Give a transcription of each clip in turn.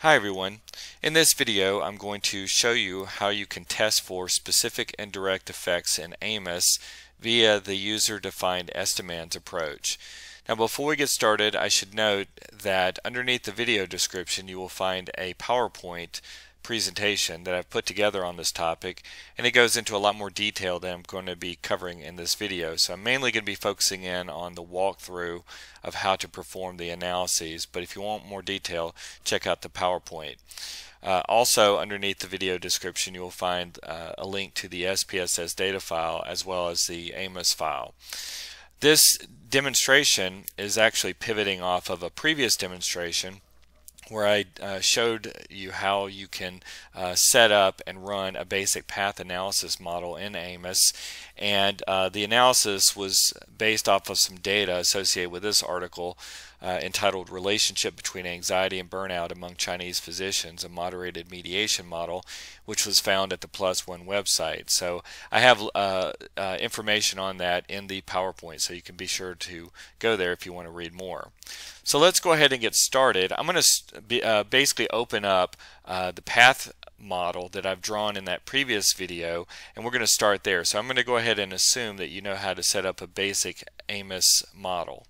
Hi everyone. In this video I'm going to show you how you can test for specific indirect effects in AMOS via the user-defined estimands approach. Now before we get started I should note that underneath the video description you will find a PowerPoint presentation that I've put together on this topic and it goes into a lot more detail than I'm going to be covering in this video so I'm mainly going to be focusing in on the walkthrough of how to perform the analyses but if you want more detail check out the PowerPoint. Uh, also underneath the video description you will find uh, a link to the SPSS data file as well as the AMOS file. This demonstration is actually pivoting off of a previous demonstration where I uh, showed you how you can uh, set up and run a basic path analysis model in AMOS. And uh, the analysis was based off of some data associated with this article uh, entitled Relationship Between Anxiety and Burnout Among Chinese Physicians, a moderated mediation model, which was found at the PLOS ONE website. So I have uh, uh, information on that in the PowerPoint, so you can be sure to go there if you want to read more. So let's go ahead and get started. I'm going to uh, basically open up uh, the path model that I've drawn in that previous video and we're going to start there. So I'm going to go ahead and assume that you know how to set up a basic AMOS model.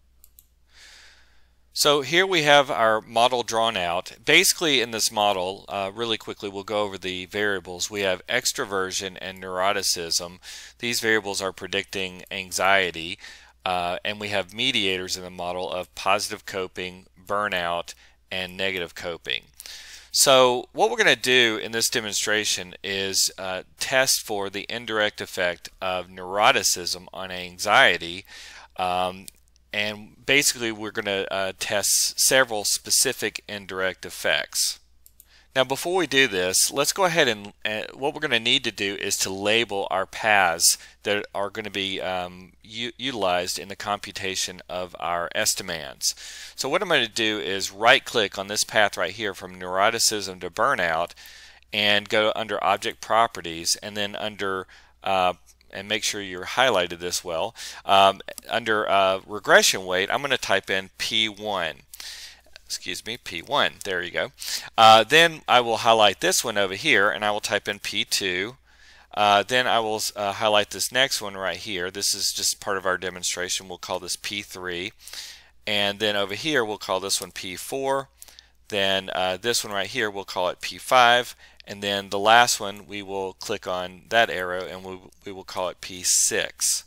So here we have our model drawn out. Basically in this model, uh, really quickly we'll go over the variables. We have extroversion and neuroticism. These variables are predicting anxiety uh, and we have mediators in the model of positive coping, burnout, and negative coping. So what we're going to do in this demonstration is uh, test for the indirect effect of neuroticism on anxiety um, and basically we're going to uh, test several specific indirect effects. Now before we do this, let's go ahead and uh, what we're going to need to do is to label our paths that are going to be um, utilized in the computation of our estimands. So what I'm going to do is right click on this path right here from neuroticism to burnout and go under object properties and then under uh, and make sure you're highlighted this well. Um, under uh, regression weight, I'm going to type in P1. Excuse me, P1. There you go. Uh, then I will highlight this one over here, and I will type in P2. Uh, then I will uh, highlight this next one right here. This is just part of our demonstration. We'll call this P3. And then over here, we'll call this one P4. Then uh, this one right here, we'll call it P5 and then the last one we will click on that arrow and we, we will call it P6.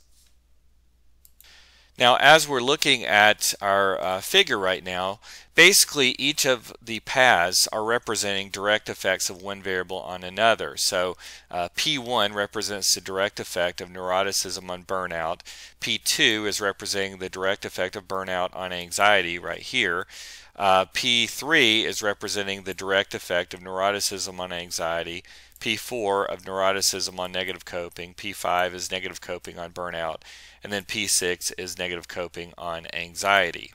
Now as we're looking at our uh, figure right now, basically each of the paths are representing direct effects of one variable on another. So uh, P1 represents the direct effect of neuroticism on burnout. P2 is representing the direct effect of burnout on anxiety right here. Uh, P3 is representing the direct effect of neuroticism on anxiety. P4 of neuroticism on negative coping. P5 is negative coping on burnout. And then P6 is negative coping on anxiety.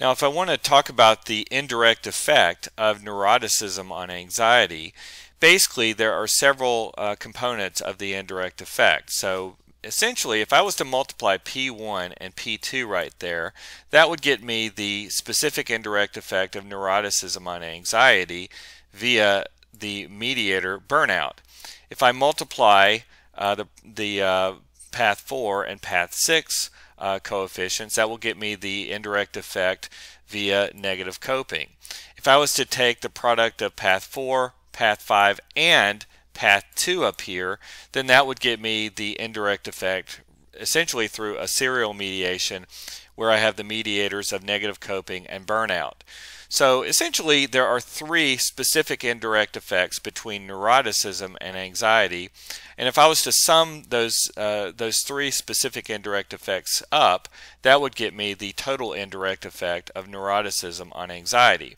Now, if I want to talk about the indirect effect of neuroticism on anxiety, basically there are several uh, components of the indirect effect. So essentially, if I was to multiply P1 and P2 right there, that would get me the specific indirect effect of neuroticism on anxiety via the mediator burnout. If I multiply uh, the, the uh, path 4 and path 6 uh, coefficients, that will get me the indirect effect via negative coping. If I was to take the product of path 4, path 5, and path 2 up here, then that would get me the indirect effect essentially through a serial mediation where I have the mediators of negative coping and burnout. So essentially there are three specific indirect effects between neuroticism and anxiety and if I was to sum those uh, those three specific indirect effects up that would get me the total indirect effect of neuroticism on anxiety.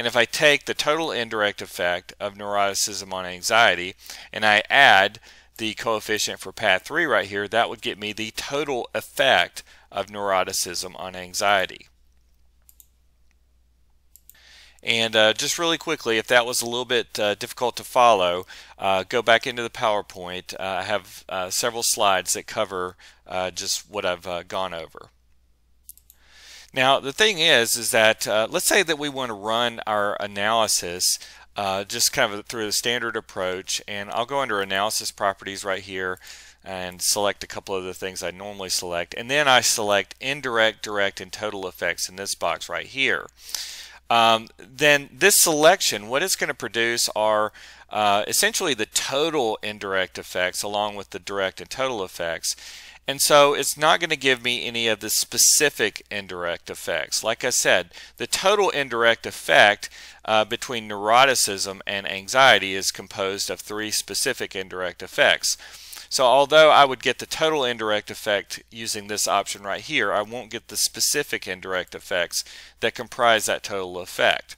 And if I take the total indirect effect of neuroticism on anxiety and I add the coefficient for path 3 right here, that would get me the total effect of neuroticism on anxiety. And uh, just really quickly, if that was a little bit uh, difficult to follow, uh, go back into the PowerPoint. Uh, I have uh, several slides that cover uh, just what I've gone over. Now the thing is, is that uh, let's say that we want to run our analysis uh, just kind of through the standard approach and I'll go under analysis properties right here and select a couple of the things I normally select and then I select indirect, direct, and total effects in this box right here. Um, then this selection, what it's going to produce are uh, essentially the total indirect effects along with the direct and total effects. And so it's not going to give me any of the specific indirect effects. Like I said, the total indirect effect uh, between neuroticism and anxiety is composed of three specific indirect effects. So although I would get the total indirect effect using this option right here, I won't get the specific indirect effects that comprise that total effect.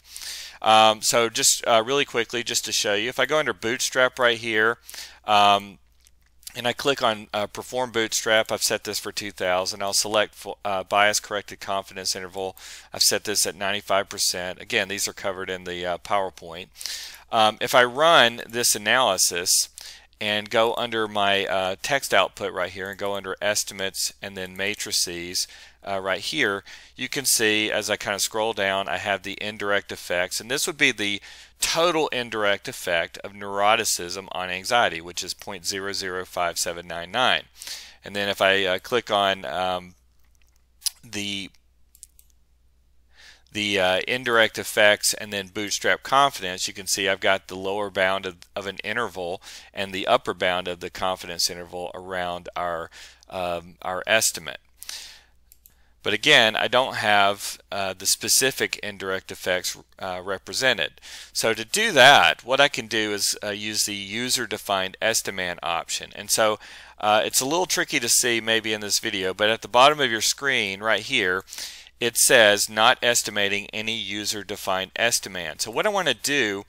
Um, so just uh, really quickly, just to show you, if I go under Bootstrap right here, um, and I click on uh, perform bootstrap I've set this for 2000 I'll select uh, bias corrected confidence interval. I've set this at 95% again these are covered in the uh, PowerPoint. Um, if I run this analysis and go under my uh, text output right here and go under estimates and then matrices uh, right here you can see as I kind of scroll down I have the indirect effects and this would be the total indirect effect of neuroticism on anxiety which is 0.005799 and then if I uh, click on um, the the uh, indirect effects and then bootstrap confidence, you can see I've got the lower bound of, of an interval and the upper bound of the confidence interval around our, um, our estimate. But again, I don't have uh, the specific indirect effects uh, represented. So to do that, what I can do is uh, use the user-defined estimand option. And so uh, it's a little tricky to see maybe in this video, but at the bottom of your screen right here, it says not estimating any user defined estimand. So what I want to do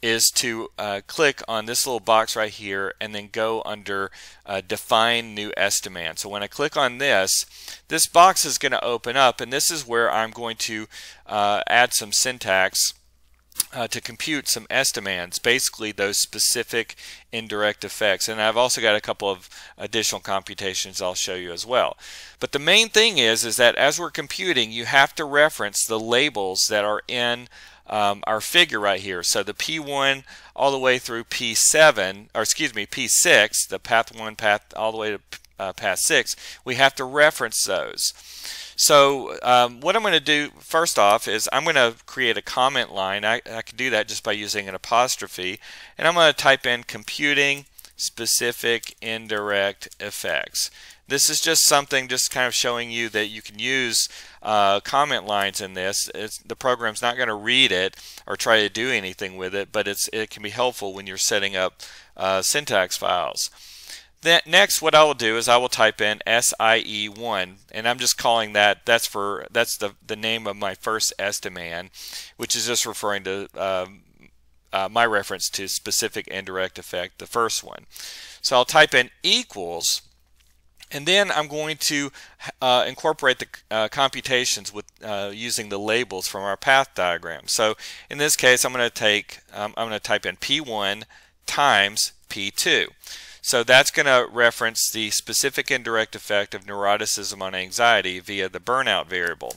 is to uh, click on this little box right here and then go under uh, define new estimand. So when I click on this, this box is going to open up and this is where I'm going to uh, add some syntax uh, to compute some estimands, basically those specific indirect effects. And I've also got a couple of additional computations I'll show you as well. But the main thing is, is that as we're computing, you have to reference the labels that are in um, our figure right here. So the P1 all the way through P7, or excuse me, P6, the path 1 path all the way to uh, path 6, we have to reference those. So um, what I'm going to do first off is I'm going to create a comment line. I, I can do that just by using an apostrophe. And I'm going to type in computing specific indirect effects. This is just something just kind of showing you that you can use uh, comment lines in this. It's, the program's not going to read it or try to do anything with it, but it's, it can be helpful when you're setting up uh, syntax files. Then next, what I will do is I will type in SIE1, and I'm just calling that. That's for that's the the name of my first estimand, which is just referring to um, uh, my reference to specific indirect effect, the first one. So I'll type in equals, and then I'm going to uh, incorporate the uh, computations with uh, using the labels from our path diagram. So in this case, I'm going to take um, I'm going to type in P1 times P2. So that's going to reference the specific indirect effect of neuroticism on anxiety via the burnout variable.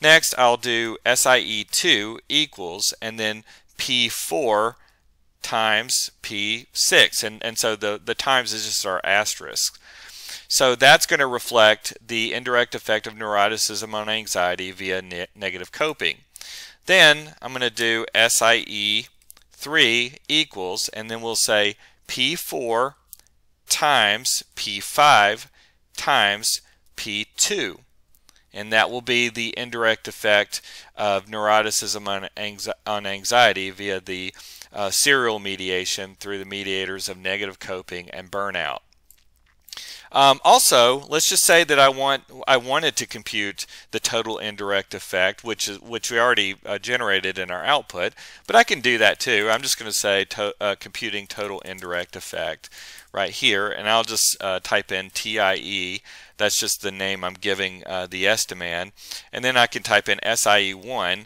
Next, I'll do SIE2 equals and then P4 times P6. And, and so the, the times is just our asterisk. So that's going to reflect the indirect effect of neuroticism on anxiety via ne negative coping. Then I'm going to do SIE3 equals, and then we'll say P4 times P5 times P2. And that will be the indirect effect of neuroticism on, anxi on anxiety via the uh, serial mediation through the mediators of negative coping and burnout. Um, also, let's just say that I want I wanted to compute the total indirect effect, which is which we already uh, generated in our output, but I can do that too. I'm just going to say to, uh, computing total indirect effect right here, and I'll just uh, type in TIE. That's just the name I'm giving uh, the estimand, and then I can type in SIE1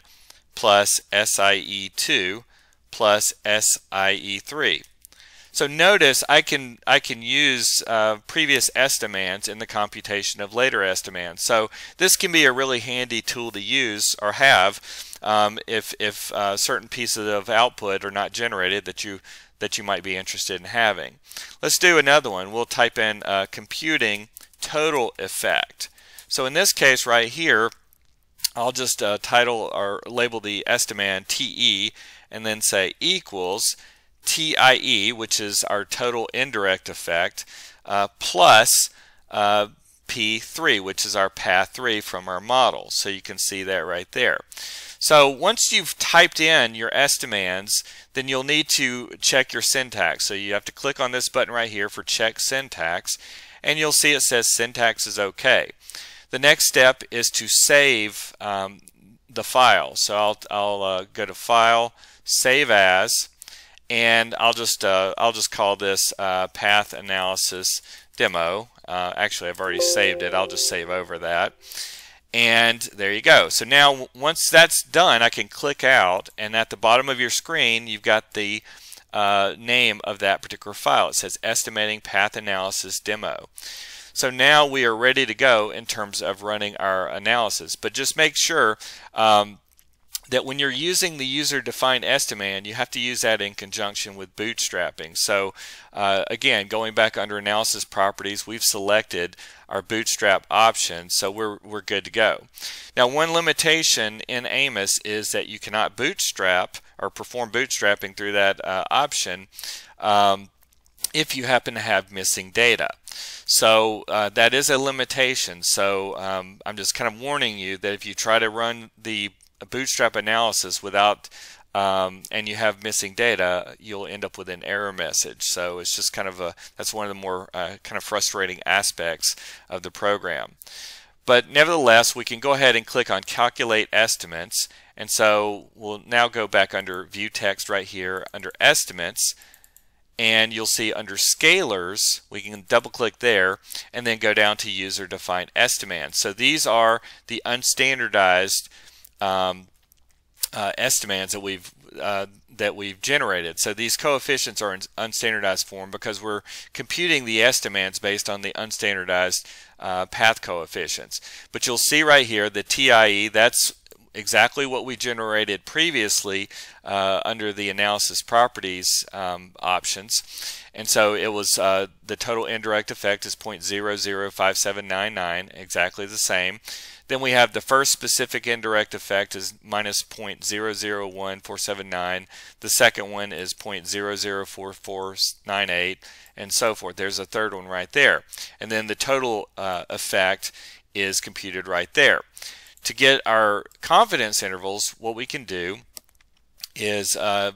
plus SIE2 plus SIE3. So notice I can I can use uh, previous estimands in the computation of later estimands. So this can be a really handy tool to use or have um, if if uh, certain pieces of output are not generated that you that you might be interested in having. Let's do another one. We'll type in uh, computing total effect. So in this case right here, I'll just uh, title or label the estimand TE and then say equals TIE, which is our total indirect effect, uh, plus uh, P3, which is our path 3 from our model. So you can see that right there. So once you've typed in your estimands, then you'll need to check your syntax. So you have to click on this button right here for check syntax, and you'll see it says syntax is okay. The next step is to save um, the file. So I'll, I'll uh, go to File, Save As, and I'll just uh, I'll just call this uh, path analysis demo. Uh, actually, I've already saved it. I'll just save over that. And there you go. So now once that's done, I can click out, and at the bottom of your screen, you've got the uh, name of that particular file. It says Estimating Path Analysis Demo. So now we are ready to go in terms of running our analysis. But just make sure um, that when you're using the user-defined estimand, you have to use that in conjunction with bootstrapping. So uh, again, going back under analysis properties, we've selected our bootstrap option, so we're, we're good to go. Now one limitation in AMOS is that you cannot bootstrap or perform bootstrapping through that uh, option um, if you happen to have missing data. So uh, that is a limitation. So um, I'm just kind of warning you that if you try to run the a bootstrap analysis without um, and you have missing data, you'll end up with an error message. So it's just kind of a that's one of the more uh, kind of frustrating aspects of the program. But nevertheless, we can go ahead and click on Calculate Estimates. And so we'll now go back under View Text right here under Estimates. And you'll see under Scalars, we can double click there and then go down to User Defined Estimates. So these are the unstandardized um, uh, estimands that we've uh, that we've generated. So these coefficients are in unstandardized form because we're computing the estimates based on the unstandardized uh, path coefficients. But you'll see right here the TIE, that's exactly what we generated previously uh, under the analysis properties um, options. And so it was uh, the total indirect effect is 0.005799, exactly the same. Then we have the first specific indirect effect is minus 0.001479. The second one is 0.004498 and so forth. There's a third one right there. And then the total uh, effect is computed right there. To get our confidence intervals, what we can do is uh,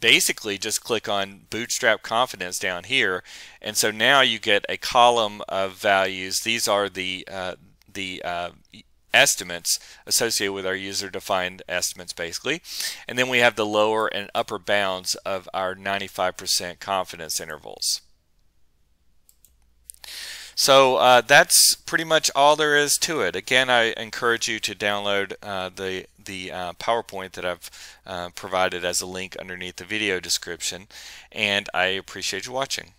basically just click on bootstrap confidence down here. And so now you get a column of values. These are the uh, the uh, estimates associated with our user defined estimates basically. And then we have the lower and upper bounds of our 95% confidence intervals so uh, that's pretty much all there is to it. Again, I encourage you to download uh, the the uh, PowerPoint that I've uh, provided as a link underneath the video description, and I appreciate you watching.